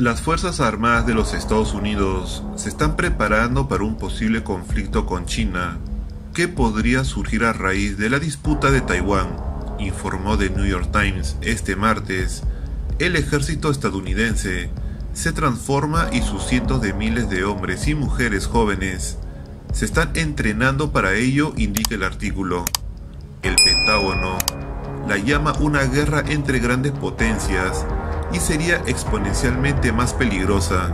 Las Fuerzas Armadas de los Estados Unidos se están preparando para un posible conflicto con China que podría surgir a raíz de la disputa de Taiwán, informó The New York Times este martes. El ejército estadounidense se transforma y sus cientos de miles de hombres y mujeres jóvenes se están entrenando para ello, indica el artículo. El Pentágono la llama una guerra entre grandes potencias y sería exponencialmente más peligrosa.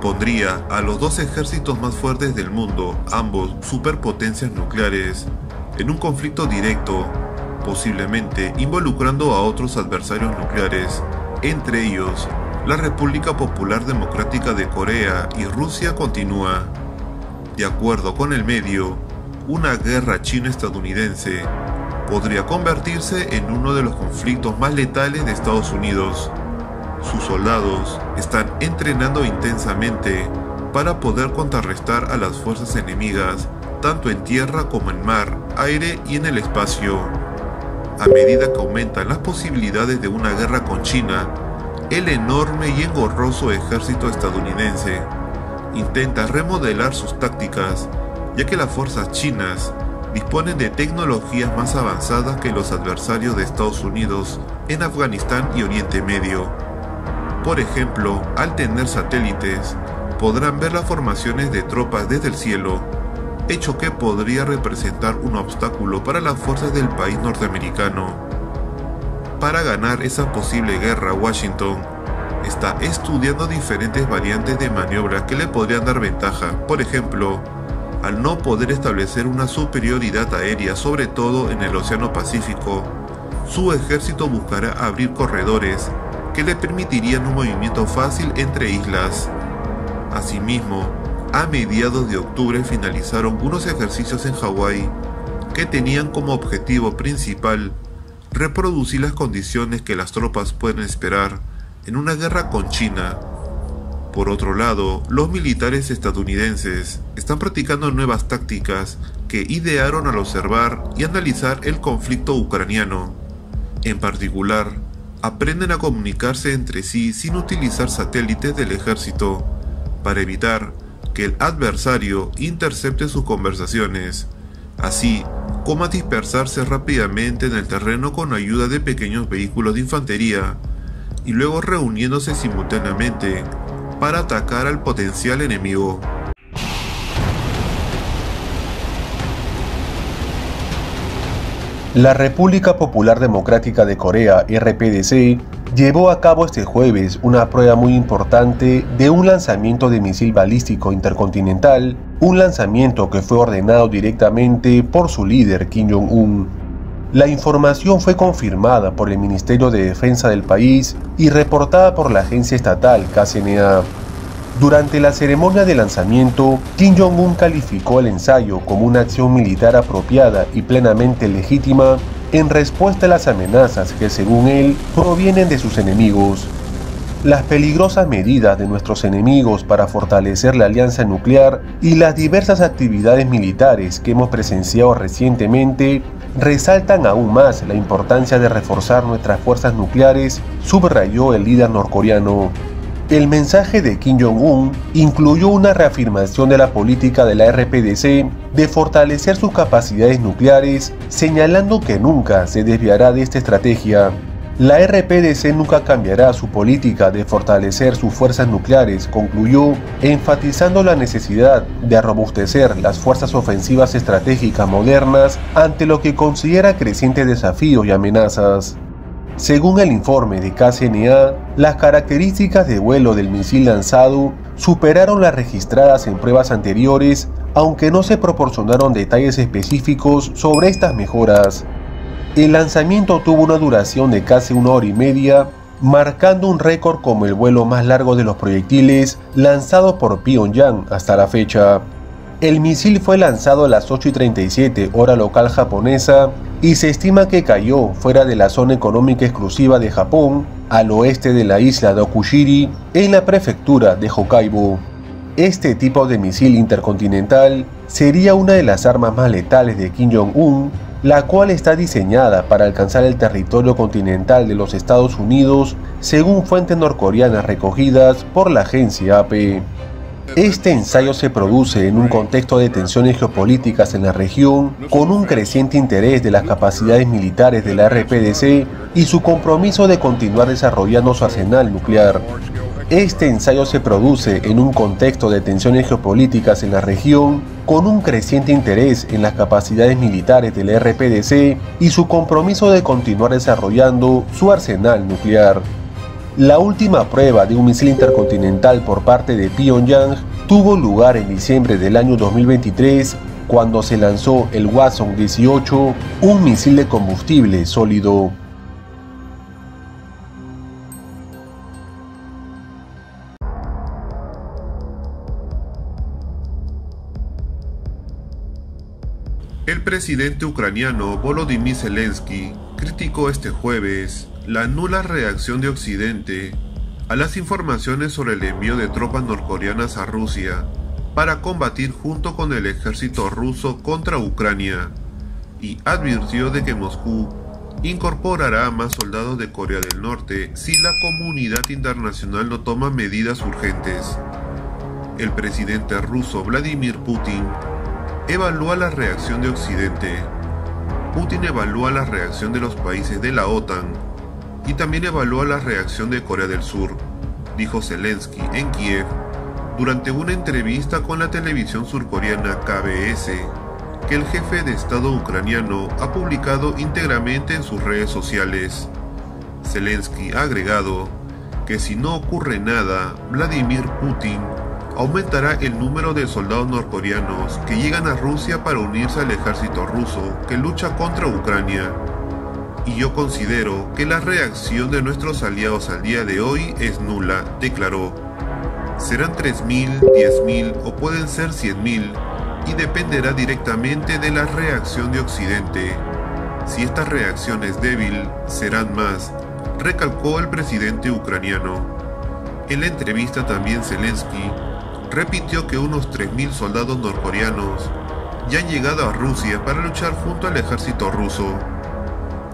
Pondría a los dos ejércitos más fuertes del mundo, ambos superpotencias nucleares, en un conflicto directo, posiblemente involucrando a otros adversarios nucleares, entre ellos la República Popular Democrática de Corea y Rusia continúa. De acuerdo con el medio, una guerra chino-estadounidense podría convertirse en uno de los conflictos más letales de Estados Unidos. Sus soldados están entrenando intensamente para poder contrarrestar a las fuerzas enemigas, tanto en tierra como en mar, aire y en el espacio. A medida que aumentan las posibilidades de una guerra con China, el enorme y engorroso ejército estadounidense intenta remodelar sus tácticas, ya que las fuerzas chinas disponen de tecnologías más avanzadas que los adversarios de Estados Unidos en Afganistán y Oriente Medio. Por ejemplo, al tener satélites, podrán ver las formaciones de tropas desde el cielo, hecho que podría representar un obstáculo para las fuerzas del país norteamericano. Para ganar esa posible guerra, Washington está estudiando diferentes variantes de maniobra que le podrían dar ventaja, por ejemplo, al no poder establecer una superioridad aérea, sobre todo en el Océano Pacífico, su ejército buscará abrir corredores que le permitirían un movimiento fácil entre islas. Asimismo, a mediados de octubre finalizaron unos ejercicios en Hawái que tenían como objetivo principal reproducir las condiciones que las tropas pueden esperar en una guerra con China por otro lado, los militares estadounidenses están practicando nuevas tácticas que idearon al observar y analizar el conflicto ucraniano. En particular, aprenden a comunicarse entre sí sin utilizar satélites del ejército, para evitar que el adversario intercepte sus conversaciones, así como a dispersarse rápidamente en el terreno con ayuda de pequeños vehículos de infantería, y luego reuniéndose simultáneamente para atacar al potencial enemigo. La República Popular Democrática de Corea, RPDC, llevó a cabo este jueves una prueba muy importante de un lanzamiento de misil balístico intercontinental, un lanzamiento que fue ordenado directamente por su líder Kim Jong-un. La información fue confirmada por el Ministerio de Defensa del país y reportada por la agencia estatal KCNA. Durante la ceremonia de lanzamiento, Kim Jong-un calificó el ensayo como una acción militar apropiada y plenamente legítima en respuesta a las amenazas que, según él, provienen de sus enemigos. Las peligrosas medidas de nuestros enemigos para fortalecer la alianza nuclear y las diversas actividades militares que hemos presenciado recientemente resaltan aún más la importancia de reforzar nuestras fuerzas nucleares, subrayó el líder norcoreano. El mensaje de Kim Jong-un incluyó una reafirmación de la política de la RPDC de fortalecer sus capacidades nucleares, señalando que nunca se desviará de esta estrategia. La RPDC nunca cambiará su política de fortalecer sus fuerzas nucleares, concluyó, enfatizando la necesidad de robustecer las fuerzas ofensivas estratégicas modernas ante lo que considera crecientes desafíos y amenazas. Según el informe de KCNA, las características de vuelo del misil lanzado superaron las registradas en pruebas anteriores, aunque no se proporcionaron detalles específicos sobre estas mejoras. El lanzamiento tuvo una duración de casi una hora y media, marcando un récord como el vuelo más largo de los proyectiles lanzados por Pyongyang hasta la fecha. El misil fue lanzado a las 8 y 37 hora local japonesa y se estima que cayó fuera de la zona económica exclusiva de Japón, al oeste de la isla de Okushiri, en la prefectura de Hokkaido. Este tipo de misil intercontinental sería una de las armas más letales de Kim Jong-un la cual está diseñada para alcanzar el territorio continental de los Estados Unidos, según fuentes norcoreanas recogidas por la agencia AP. Este ensayo se produce en un contexto de tensiones geopolíticas en la región, con un creciente interés de las capacidades militares de la RPDC y su compromiso de continuar desarrollando su arsenal nuclear. Este ensayo se produce en un contexto de tensiones geopolíticas en la región, con un creciente interés en las capacidades militares de la RPDC y su compromiso de continuar desarrollando su arsenal nuclear. La última prueba de un misil intercontinental por parte de Pyongyang tuvo lugar en diciembre del año 2023 cuando se lanzó el Watson 18, un misil de combustible sólido. El presidente ucraniano Volodymyr Zelensky criticó este jueves la nula reacción de Occidente a las informaciones sobre el envío de tropas norcoreanas a Rusia para combatir junto con el ejército ruso contra Ucrania y advirtió de que Moscú incorporará más soldados de Corea del Norte si la comunidad internacional no toma medidas urgentes. El presidente ruso Vladimir Putin evalúa la reacción de Occidente. Putin evalúa la reacción de los países de la OTAN y también evalúa la reacción de Corea del Sur, dijo Zelensky en Kiev durante una entrevista con la televisión surcoreana KBS, que el jefe de Estado ucraniano ha publicado íntegramente en sus redes sociales. Zelensky ha agregado que si no ocurre nada, Vladimir Putin aumentará el número de soldados norcoreanos que llegan a Rusia para unirse al ejército ruso que lucha contra Ucrania. Y yo considero que la reacción de nuestros aliados al día de hoy es nula, declaró. Serán 3.000, 10.000 o pueden ser 100.000 y dependerá directamente de la reacción de Occidente. Si esta reacción es débil, serán más, recalcó el presidente ucraniano. En la entrevista también Zelensky repitió que unos 3.000 soldados norcoreanos ya han llegado a Rusia para luchar junto al ejército ruso.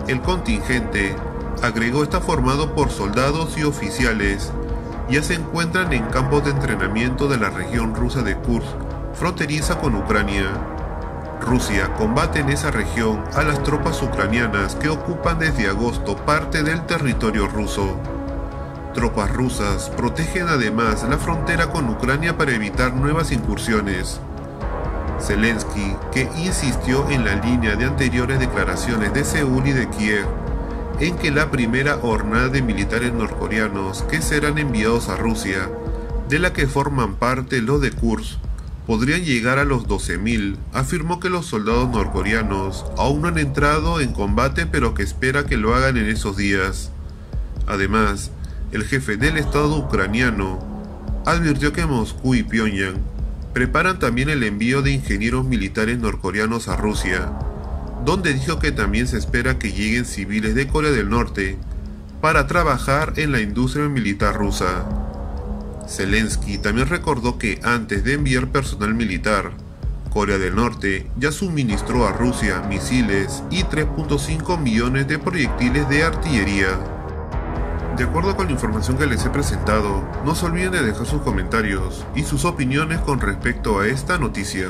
El contingente, agregó, está formado por soldados y oficiales. Ya se encuentran en campos de entrenamiento de la región rusa de Kursk, fronteriza con Ucrania. Rusia combate en esa región a las tropas ucranianas que ocupan desde agosto parte del territorio ruso. Tropas rusas protegen además la frontera con Ucrania para evitar nuevas incursiones. Zelensky, que insistió en la línea de anteriores declaraciones de Seúl y de Kiev, en que la primera hornada de militares norcoreanos que serán enviados a Rusia, de la que forman parte los de Kursk, podrían llegar a los 12.000, afirmó que los soldados norcoreanos aún no han entrado en combate pero que espera que lo hagan en esos días. Además, el jefe del Estado ucraniano, advirtió que Moscú y Pyongyang preparan también el envío de ingenieros militares norcoreanos a Rusia, donde dijo que también se espera que lleguen civiles de Corea del Norte para trabajar en la industria militar rusa. Zelensky también recordó que antes de enviar personal militar, Corea del Norte ya suministró a Rusia misiles y 3.5 millones de proyectiles de artillería. De acuerdo con la información que les he presentado, no se olviden de dejar sus comentarios y sus opiniones con respecto a esta noticia.